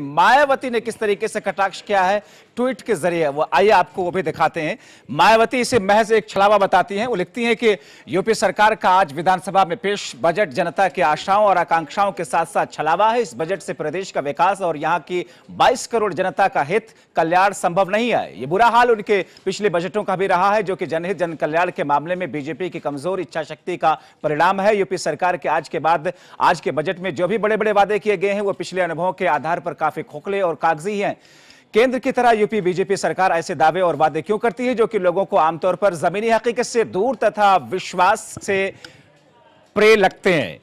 मायावती ने किस तरीके से कटाक्ष किया है, ट्वीट के ज़रिए। वो आइए आपको, वो भी दिखाते हैं। मायावती इसे महज एक छलावा बताती हैं। वो लिखती हैं कि यूपी सरकार का आज विधानसभा में पेश बजट जनता की आशाओं और आकांक्षाओं के साथ साथ छलावा है। इस बजट से प्रदेश का विकास और यहाँ की 22 करोड़ जनता का हित, कल्याण संभव नहीं है। ये बुरा हाल उनके पिछले बजटों का भी रहा है, जो कि जनहित जन कल्याण के मामले में बीजेपी की कमज़ोर इच्छा शक्ति का परिणाम है। यूपी सरकार के आज के बाद, आज के बजट में जो भी बड़े बड़े वादे किए गए हैं, वो पिछले अनुभवों के आधार पर काफ़ी खोखले और कागज़ी हैं। केंद्र की तरह यूपी बीजेपी सरकार ऐसे दावे और वादे क्यों करती है, जो कि लोगों को आमतौर पर जमीनी हकीकत से दूर तथा विश्वास से प्रे लगते हैं?